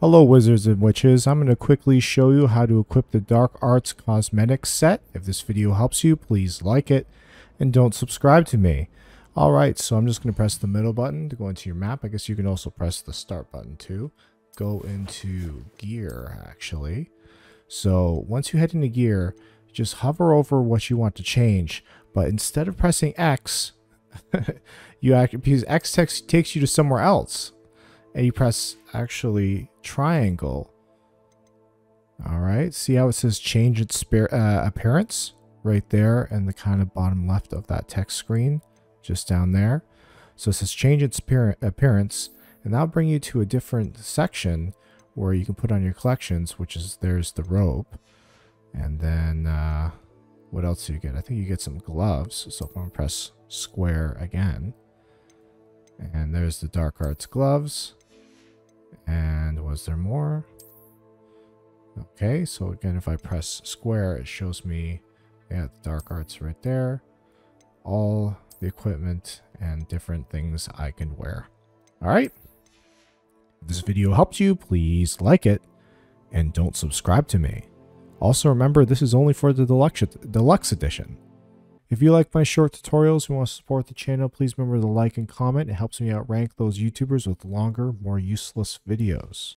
Hello wizards and witches, I'm going to quickly show you how to equip the Dark Arts Cosmetics set. If this video helps you, please like it and don't subscribe to me. Alright, so I'm just going to press the middle button to go into your map. I guess you can also press the start button too. Go into gear actually. So once you head into gear, just hover over what you want to change. But instead of pressing X, you act because X takes you to somewhere else. And you press actually triangle. All right, see how it says change its uh, appearance right there in the kind of bottom left of that text screen, just down there. So it says change its appearance, and that'll bring you to a different section where you can put on your collections, which is there's the rope. And then uh, what else do you get? I think you get some gloves. So if I press square again, and there's the Dark Arts gloves. Was there more? Okay, so again, if I press square, it shows me yeah, the Dark Arts right there. All the equipment and different things I can wear. All right. If this video helped you, please like it and don't subscribe to me. Also remember, this is only for the deluxe, deluxe edition. If you like my short tutorials and want to support the channel, please remember to like and comment. It helps me outrank those YouTubers with longer, more useless videos.